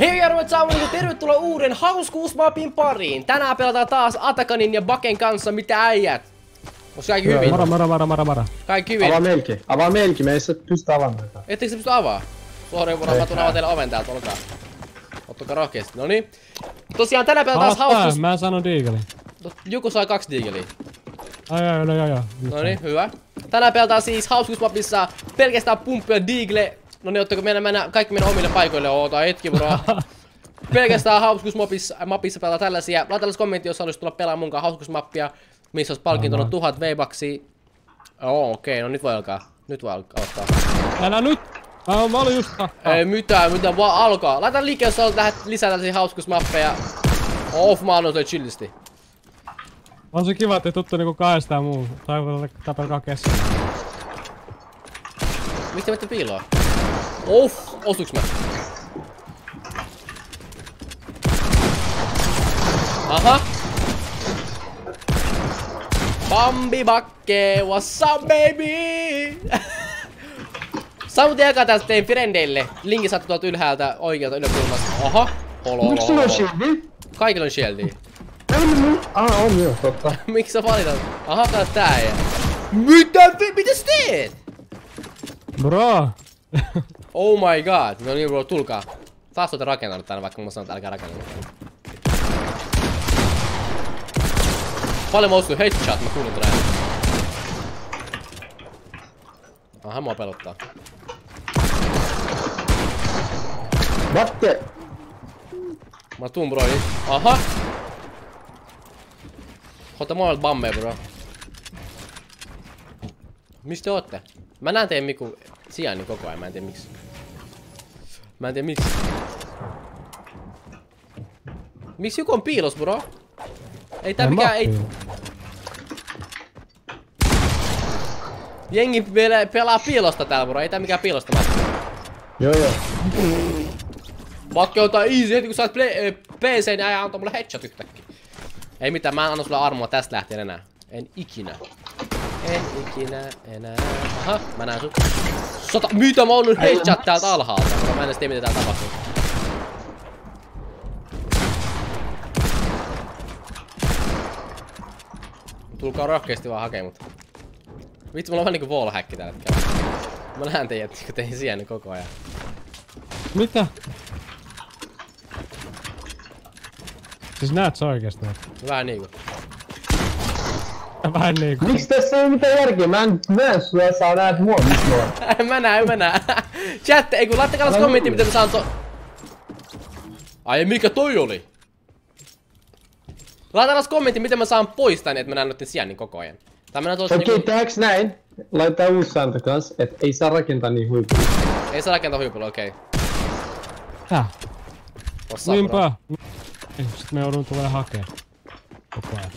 Hei arvoit saamani, tervetuloa uuden hauskuusmapin pariin. Tänään pelataan taas Atakanin ja Baken kanssa, mitä äijät? Onks kaikki hyvin? Mara, mara, mara, mara, mara. Kaikki hyvin? Avaa melki. Avaa melki, me ei se pysty avaamaan tätä. Ettekö se pysty avaa? Sori, mä tuun avaa teille oven täältä, olkaa. Ottakaa rohkeasti, noni. Tosiaan tänään pelataan taas hauskuus... mä sanon diigelin. Joku sai kaksi diigeliä. Ai ai, ai, ai, ai. No niin, hyvä. Tänään pelataan siis hauskuusmapissa pelkästään pumppu ja diigle. No niin, ottako meidän mennä kaikki meidän omille paikoille? Oota hetki bro. pelkästään hauskuusmapissa mapissa pelataan tällaisia. Laita alas kommentti, jos haluaisit tulla pelaamaan munkaan hauskuusmappia. Missä olisi palkintona tuhat V-baksia. Oo, okei, okay, no nyt voi alkaa. Nyt voi alkaa ottaa. Älä nyt! Mä, just takkaa. Ei mitään, mitään, vaan alkaa. Laita liike, jos haluat lähdet lisää tällaisia hauskuusmappeja. Off, mä annan chillisti. On se kiva, että tuttu niinku kahdestaan muu. Tai tapelkaa kesken. Mistä mette piiloa? Off, osuks mä? Aha. Bambi bakke, what's up baby? Saavut jakaa tästä teidän frendeille. Linkki saattaa tuolta ylhäältä oikealta yläkulmasta. Aha. Olo, olo, Miksi sulla on shieldi? Kaikilla on shieldia. Ah, on joo, totta. Miksi sä valitat? Aha, kato tää ja. Mitä, mitä sä teet? Bro! Oh my god. No niin bro, tulkaa. Taas olette rakentanut tänne, vaikka mä sanon, että älkää rakennella. Paljon mä ostin headshot, mä kuulin tänään. Aha, mua pelottaa. Vatte! Mä tuun bro, niin. Aha! Ota molemmat bammeja bro. Mistä te ootte? Mä näen teidän Miku sijainnin koko ajan, mä en tiedä miksi. Mä en tiedä miksi. Miksi joku on piilos bro? Ei tää mikään, ei... Jengi pelaa, pelaa piilosta täällä bro, ei tää mikään piilosta matku. Joo joo. Vaikka jotain easy heti kun saat play, äh, PC, niin äijä antoi mulle headshot yhtäkkiä. Ei mitään, mä en anna sulle armoa tästä lähtien enää. En ikinä. En ikinä enää. Aha, mä näen sut. Sota, mitä mä oon headshot täältä alhaalta? Mä en edes tiedä mitä täällä tapahtuu. Tulkaa rohkeasti vaan hakee mut. Vitsi, mulla on vähän niinku wallhacki tällä hetkellä. Mä näen teidät niinku tein sijainnin koko ajan. Mitä? Siis näet sä oikeesti? Vähän niinku. Vähän niinku. Miksi tässä ei ole mitään järkeä? Mä en näe sua, sä näet mua. Mä oon? En mä näe, en mä näe. Chat, ei kun laittakaa alas kommentti, miten mä saan to... Ai mikä toi oli? Laita alas kommentti, miten mä saan pois tän, että mä näen noitten sijainnin koko ajan. Tai mennään tuossa Okei, niinku... tehdäänkö näin? Laittaa uusi sääntö kans, että ei saa rakentaa niin huipulla. Ei saa rakentaa huipulla, okei. Okay. Bro? Niinpä. Sit me joudun tulee hakee. Koko ajan.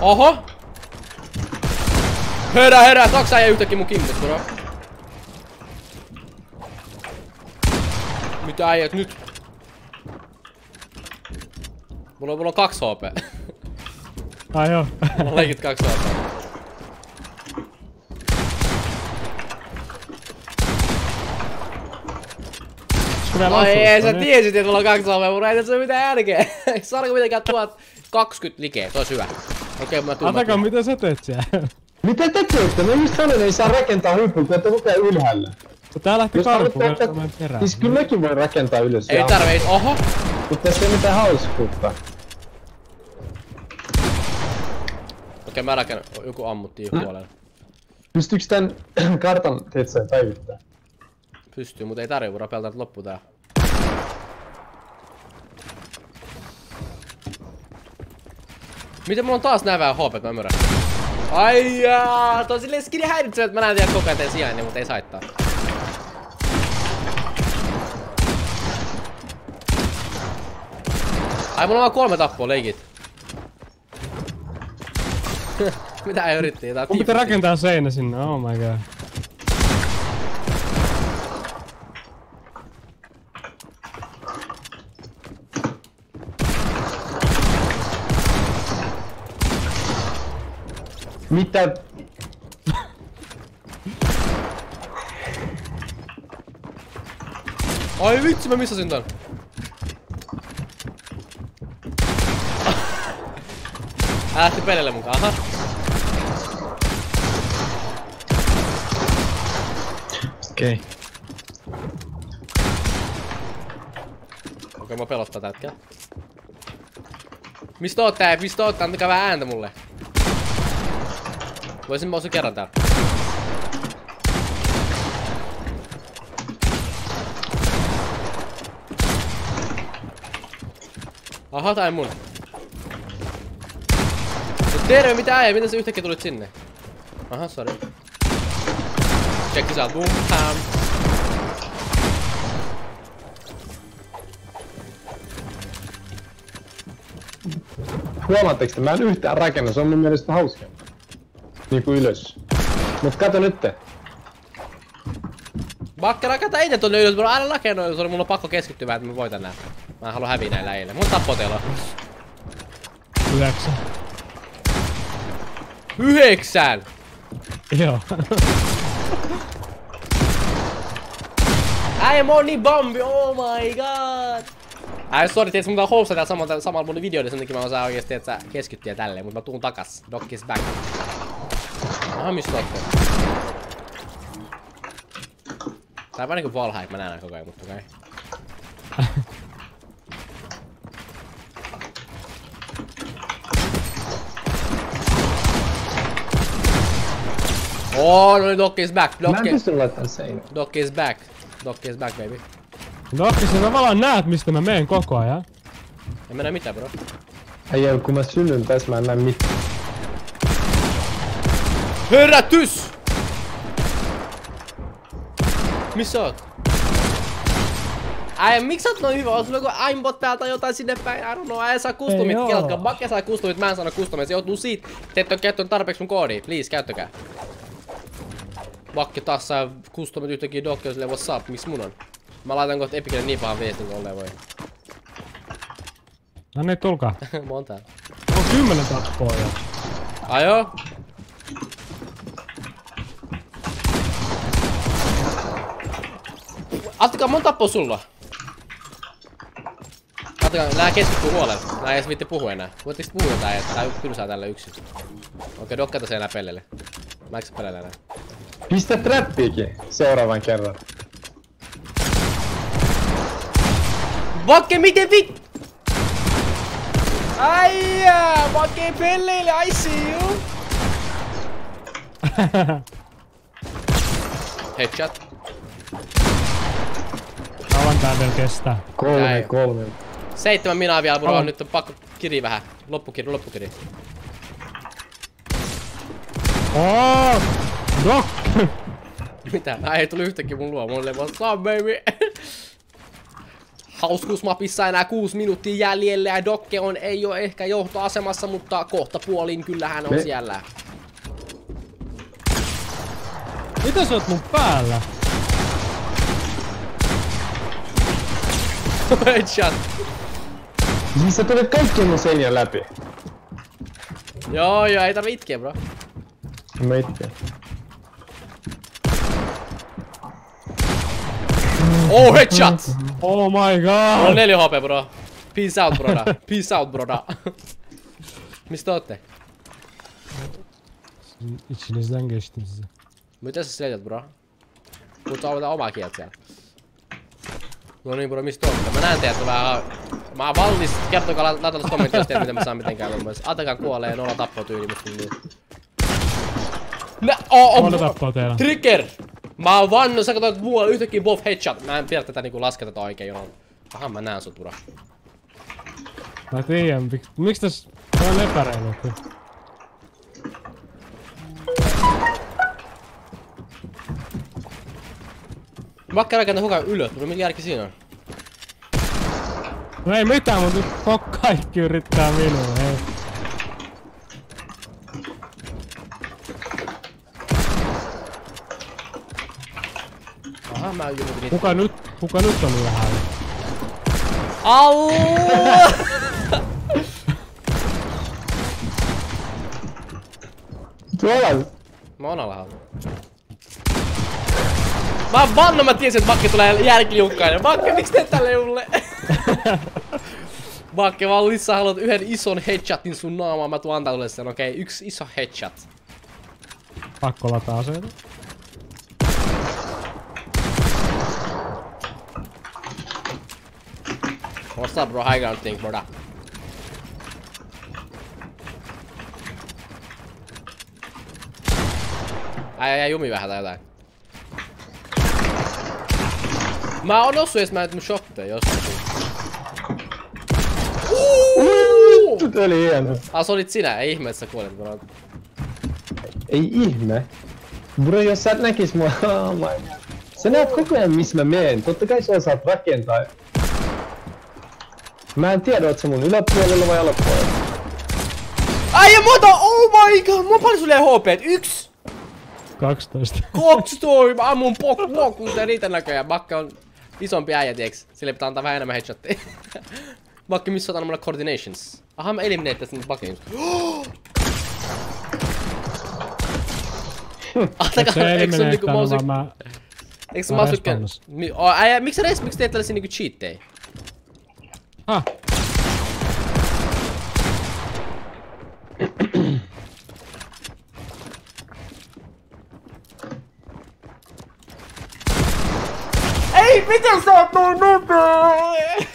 Oho! Herää, herää, kaksi äijä yhtäkkiä mun kimpus, bro. Mitä äijät nyt? Mulla on, mulla on kaksi HP. Ai joo. Mulla on leikit kaksi HP. Osuus? ei, sä No tiesit, että mulla on kaksi HP, mutta ei tässä ole mitään järkeä. Saadaanko mitenkään 1020 likeä, se olisi hyvä. Okei, mä tuun. mä Ataka, mitä sä teet siellä? Mitä te teette? Mä just sanoin, ei saa rakentaa huipulla, kun koko ajan ylhäällä. Kun tää lähti karkuun haluatte, verran perään. Siis kyllä mäkin voin rakentaa ylös. Ei ja- tarvi, ei, oho. Mutta tässä ei mitään hauskuutta. Okei, mä rakennan, joku ammuttiin Mm. puolella. Pystyykö tän kartan teetsä päivittää? Pystyy, mutta ei tarvi, voidaan pelata loppu tää. Miten mulla on taas näin vähän HP, mä ymmärrän? Ai jaa, toi on silleen skidi häiritsevä, että mä näen tiedä koko ajan sijainnin, mutta ei se haittaa. Ai mulla on vaan kolme tappoa leikit. Mitä ei yritti? Jotain Mun pitää rakentaa seinä sinne, oh my god. Mitä? Ai vitsi, mä missasin tän. Hän lähti pelille mukaan, aha. Okei. Okei, mä pelottaa tää hetkellä. Mistä ootte? Mistä ootte? Antakaa vähän ääntä mulle. Voisin mä osu kerran täällä. Aha, ei mun. No terve, mitä äijä? Miten sä yhtäkkiä tulit sinne? Aha, sorry. Check this out. Boom, pam. Huomaatteko te, mä en yhtään rakenna, se on mun mielestä hauska. Niinku ylös. Mut kato nytte. Bakke rakata itse tonne ylös, mulla on aina rakennoin ylös, mulla on pakko keskittyä vähän, että mä voitan nää. Mä en halua häviä näillä eilen. Mun tappotelo. Yhdeksän. Yhdeksän! Joo. Äijä, mä oon niin bambi, oh my god! Ai sori, tiedätkö, mun täällä samalla, samalla mun videoiden, sen takia mä osaan oikeesti, että keskittyä tälleen, mutta mä tuun takas. Doc is back. Aha, mistä ootte? Tää on vähän niinku Valheim, mä näen koko ajan, mutta okei. Oh, no niin, Doc is back, Doc. Doc is back. Doc is back, baby. Dokki, sä tavallaan näet mistä mä meen koko ajan. En mä näe mitään, bro. Äijä, kun mä synnyn tässä, mä en näe mitään. Herätys! Missä oot? Ai, miksi sä oot noin hyvä? Sulla joku aimbot päältä jotain sinne päin? I don't know, äijä saa kustomit, Ei oo. keltkaa. Bakke saa kustomit, mä en sano kustomit. Se joutuu siitä, te ette oo käyttänyt tarpeeksi mun koodia. Please, käyttäkää. Bakke taas saa kustomit yhtäkkiä Dokki on silleen, what's up, miks mun on? Mä laitan kohta Epicille niin pahan viestin kuin olleen voi. No niin, tulkaa. mä oon täällä. On kymmenen tappoa jo. Ai joo? Attikaa, mun tappo sulla. Attikaa, nää keskittyy huolella. Nää ei edes viitti puhua enää. Voitteko puhua jotain, että tää tylsää tällä yksin? Okei, dokkata se enää pellelle. Mä eikö pelellä enää? Pistä trappiikin seuraavan kerran. Vakke, miten vit... Aijaa, vakke pelleille, I see you. Headshot. Kauan tää vielä kestää. Kolme, Jäi. kolme. Seitsemän minaa vielä, bro. On. Nyt on pakko kiri vähän. Loppukiri, loppukiri. Oh! Dok! Mitä? Nää ei tuli yhtäkkiä mun luo. Mulla oli what's up, baby? Hauskuusmapissa enää 6 minuuttia jäljellä ja Dokke on, ei ole ehkä johtoasemassa, mutta kohta puolin kyllä hän on Me- siellä. Mitä sä oot mun päällä? Headshot. Niin sä tulet kaikkien mun seinien läpi. Joo, joo, ei tarvi itkeä, bro. Mä itken. Oh, headshot! Oh my Mulla on god! 4 HP, bro. Peace out, broda. Peace out, broda. Mistä ootte? İçinizden geçtim size. Mitä sä selität, bro? Mutta avata omaa kieltä siellä. No niin, bro, mistä ootte? Mä näen teidät vähän... Mä oon valmis, kertokaa la- laitalla kommenttia, jos tiedät, miten mä saan mitenkään. Mielestä. Atakan kuolee, nolla tappoa tyyli, musta tuntuu. Nä, oh, Monta oh, tappoa teillä? Trigger! Mä oon vanno, sä katsot muualla yhtäkkiä both headshot. Mä en tiedä tätä niinku lasketa oikein jonon. Aha, mä näen sut, bro. Mä tiedän, mik- miksi täs... Tää on epäreilu. Vaikka rakentaa hukaan ylös, mutta mikä järki siinä on? No ei mitään, mutta nyt kaikki yrittää minua, hei. Jumutin itse. Kuka nyt, kuka nyt on ylhäällä? Au! Tuolla! Mä oon alhaalla. Mä oon vanna, mä tiesin, että Bakke tulee. Bakke, miksi teet tälle? Bakke, vaan lisää haluat yhden ison headshotin sun naamaan, mä tuun antaa sulle sen, okei? Okay, yksi iso headshot. Pakko lataa aseita. What's up bro, high ground thing, brother? Ai ai jumi vähän jotain. Mä oon ossu edes mä et mun shotteja jostain. Vittu, oli hieno. Ah, se olit sinä, ei ihme, että sä kuolit bro. Ei ihme. Bro, jos sä näkis mua, oh my god. Sä näet koko ajan missä mä meen. Totta kai sä osaat rakentaa. Mä en tiedä, oot sä mun yläpuolella vai alapuolella. Ai ja muuta, oh my god, mulla on paljon sulle HP, yksi, 12. kaksi toi, mä ammun pok, pok, mutta niitä näköjään. Bakke on isompi äijä, tiiäks? Sille pitää antaa vähän enemmän headshotteja. Bakke, missä otan mulle coordinations? Aha, mä eliminate tästä Bakken. Antakaa, Se eikö sun niinku eliminateanut, mouse... vaan mä... Eikö o, äijä, miksi sä res, miksi teet tällaisia niinku cheattejä? Ei, miten sä oot noin nopea?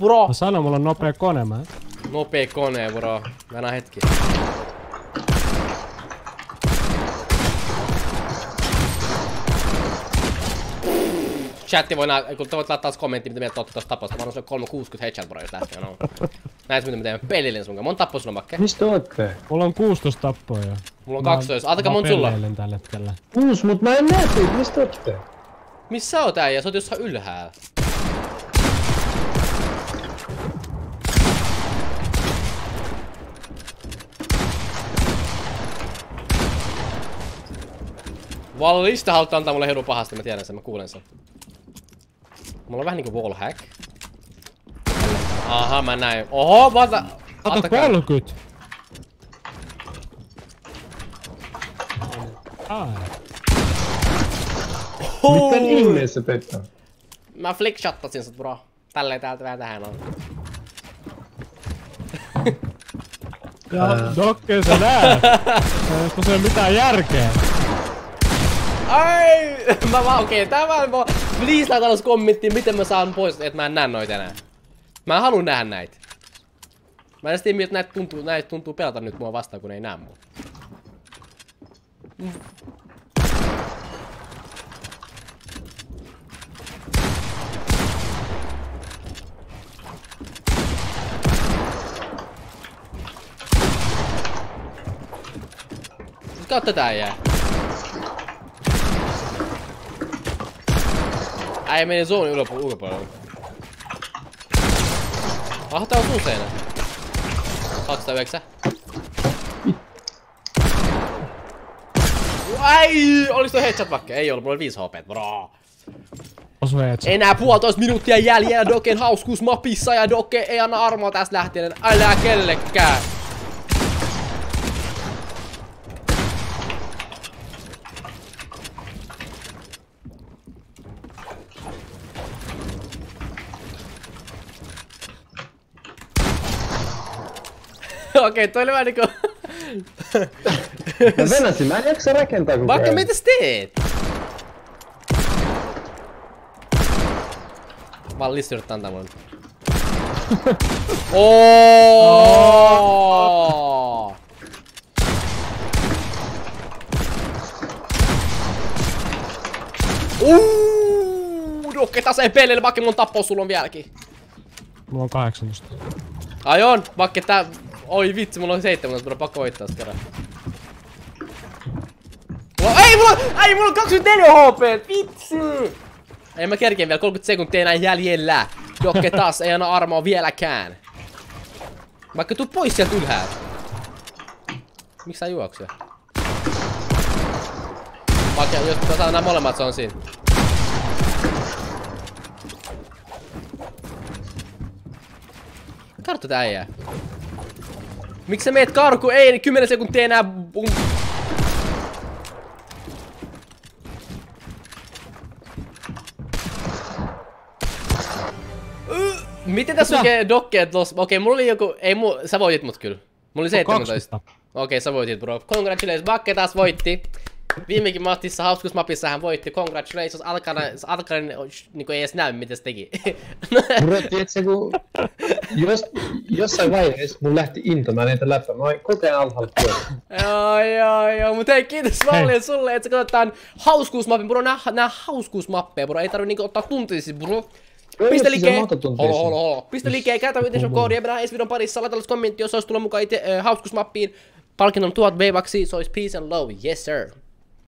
Bro. Mä sanoin, mulla on nopea kone, mä. Nopee kone, bro. Mennään hetki. Chatti voi nää, kun te voit laittaa taas kommentti, mitä mieltä ootte tosta taposta. Mä annan sulle 360 headshot, bro, jos lähtee. No. Näin mitä me teemme pelillinen sunkaan. Monta tappoa sulla, Makke? Mistä ootte? Mulla on 16 tappoa jo. Mulla on Mä- 12. Aataka mä monta sulla? pelleilen tällä hetkellä. Kuus, mut mä en näe teitä. Mistä ootte? Missä sä oot äijä? Sä oot jossain ylhäällä. Vallista haluat antaa mulle heru pahasti, mä tiedän sen, mä kuulen sen. Mulla on vähän niinku wallhack. Aha, mä näin. Oho, vata... Kato Antakaa. 30! Ai. Miten ihmeessä Pekka? Mä flickshottasin sut bro. Tälleen täältä vähän tähän on. Ja Dokke sä näet! Ei se mitään järkeä. Ai! Mä vaan okei, okay, tää vaan vaan... Please laita alas kommenttiin, miten mä saan pois, että mä en näe noita enää. Mä en halua nähdä näitä. Mä en tiedä, miltä näitä tuntuu, näitä tuntuu pelata nyt mua vastaan, kun ei näe mua. Nyt kautta tätä meni zoonin ulkopu- ulkopuolelle. Ah, tää on sun seinä. 209. Ai, olis toi headshot vakke? Ei ollut, mulla oli 5 HP, bro. Enää puolitoista minuuttia jäljellä Doken hauskuusmapissa ja Doke ei anna armoa tästä lähtien. Älä kellekään. Okei, toi oli vähän niinku... Mä venäsin, mä en jaksa rakentaa koko Vaikka mitä sä teet? Vallisti yrittää antaa mulle. Oh! Uuuu! Dokke taseen pelille, vaikka mun tappoo sulla on vieläkin. Mulla on 18. Ai on, vaikka tää... Oi vitsi, mulla on 17, mulla on pakko voittaa sitä kerran. Mulla... Ei, mulla, ei, mulla on 24 HP, vitsi! Ei mä kerkeen vielä, 30 sekuntia enää jäljellä. Dokke taas ei anna armoa vieläkään. Vaikka tuu pois sieltä ylhäältä. Miksi sä juoksee? Vaikka jos saa nämä molemmat, se on siinä. Kartta tää äijää. Miksi sä meet karku? Ei, niin 10 sekuntia enää... Bum. Miten tässä oikein dokkeet los? Okei, okay, mulla oli joku... Ei mu... Sä voitit mut kyllä. Mulla oli 17. Okei, okay, sä voitit bro. Congratulations, Bakke taas voitti. Viimekin Mattissa hauskuusmapissa hän voitti. Congratulations, Alkanen, Alkanen niinku ei edes näy mitä se teki. Bro, tiedätkö, kun jos, jossain vaiheessa mun lähti into, mä näitä läppä, mä oon koko ajan alhaalla joo, joo, joo, mut hei kiitos paljon sulle, että sä katsot tän hauskuusmappin, bro, nää, nää hauskuusmappeja, bro, ei tarvi niinku ottaa bro. Pistä Joo, siis on monta tuntia holo, holo, holo. Pistä like, käytä Vitation koodia, ja mennään ensi videon parissa, laita kommentti, jos olisi tulla mukaan itse äh, hauskuusmappiin. Palkinnon tuhat V-baksi, se olisi peace and love, yes sir.